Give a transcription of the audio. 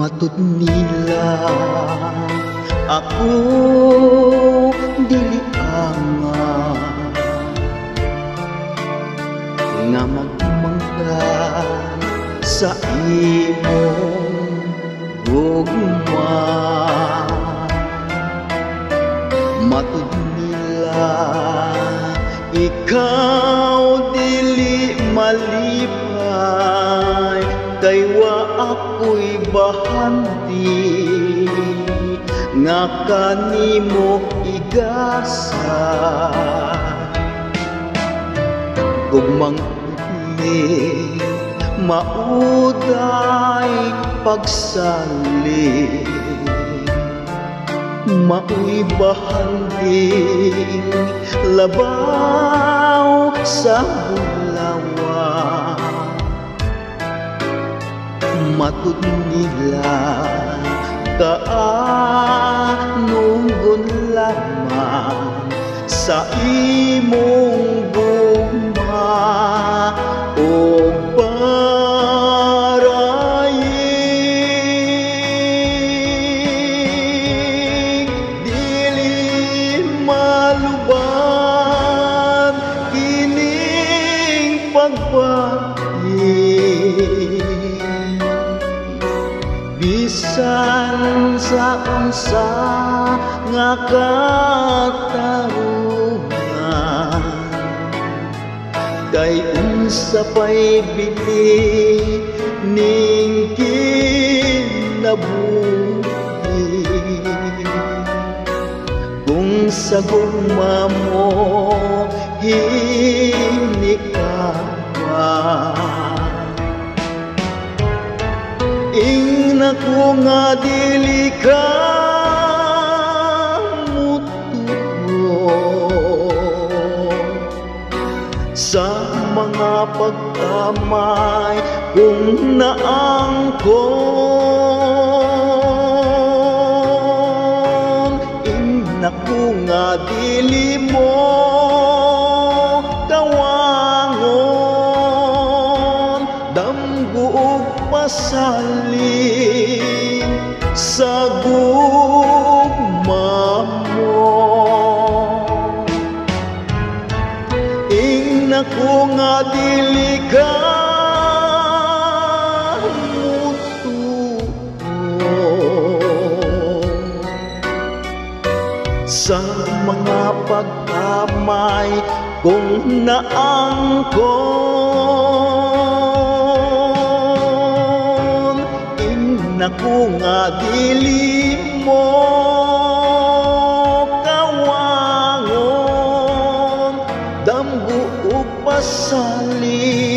matud nila. Ako dili anga nga magmanggan sa imong gugma matud nila ikaw dili malipay. Kay ako'y bahanti nga kanimo igasa. Gugmang ni mauday pagsali. Mao'y bahanding labaw sa bulawa Matud nila kaanunggon lamang sa imong guma o barayig dili maluban kining pagbati bisan sa unsa nga katarungan. Kay unsa pa'y bili ning kinabuhi? Kung sa gugma mo hinikawa ing naku nga dili ka mutuo. Sa mga pagkamay kung naangkon inaku nga dili mo kawangon. Damgo ug ng mga pagkamay kong naangkon Ina ko mo kawangon Dambu upasali